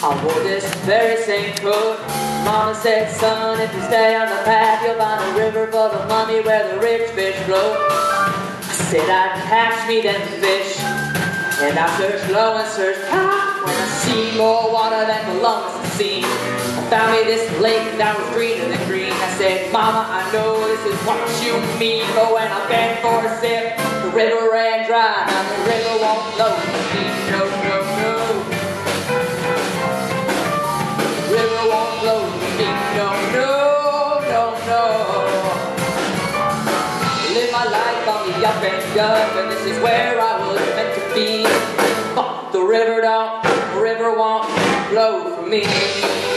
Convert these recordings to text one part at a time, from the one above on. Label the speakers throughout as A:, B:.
A: I wore this very same coat. Mama said, son, if you stay on the path, you'll find a river full of money where the rich fish float. I said I'd catch me them fish. And I searched low and searched high when I see more water than the lungs can see. I found me this lake that was greener than green. I said, Mama, I know this is what you mean, but when I bent for a sip, the river ran dry, now the river won't flow know Live my life on the up and up And this is where I was meant to be. Fuck the river, don't, the river won't flow for me.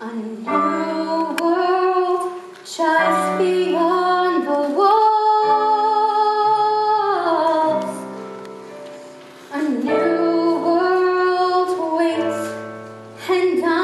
B: A new world just beyond the walls. A new world waits and I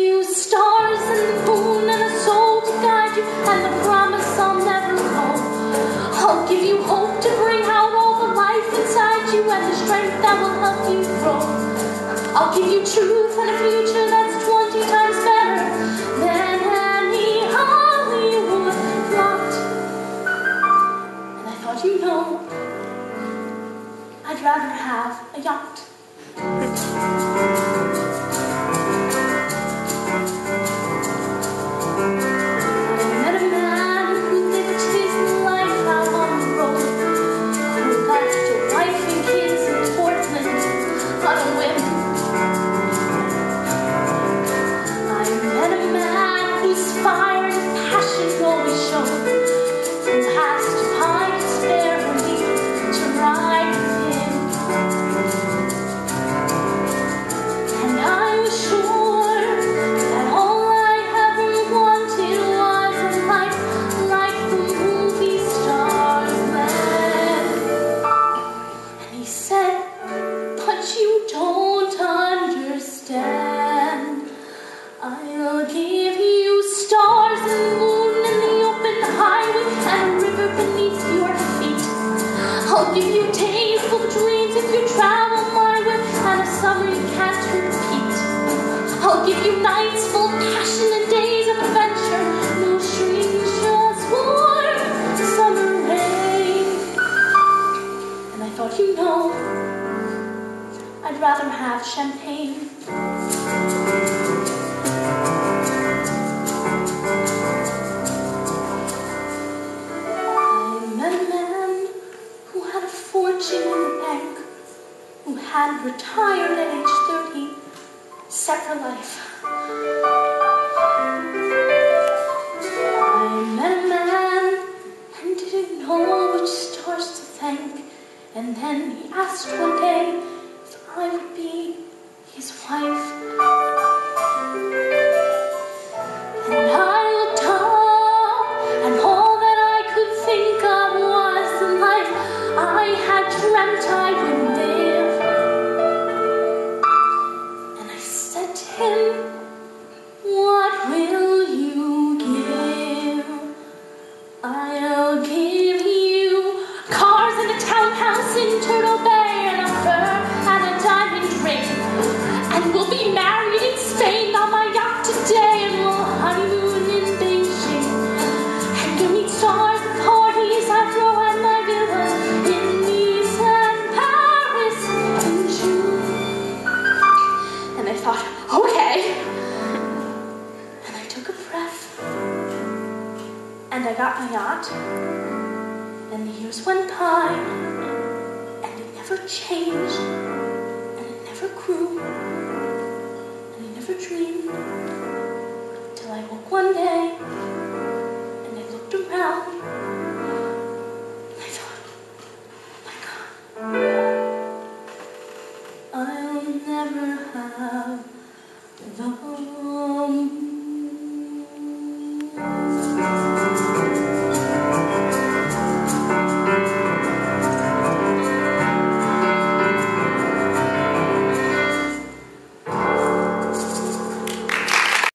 C: I'll give you truth and a future I'll give you stars and moon and the open highway and a river beneath your feet. I'll give you days full of dreams if you travel my way and a summer you can't repeat. I'll give you nights full of passion and days of adventure. No strings, just warm summer rain. And I thought, you know, I'd rather have champagne. asked one day if I would be his wife. and the years went by, and it never changed, and it never grew, and I never dreamed, till I woke one day, and I looked around, and I thought, oh my God, I'll never have the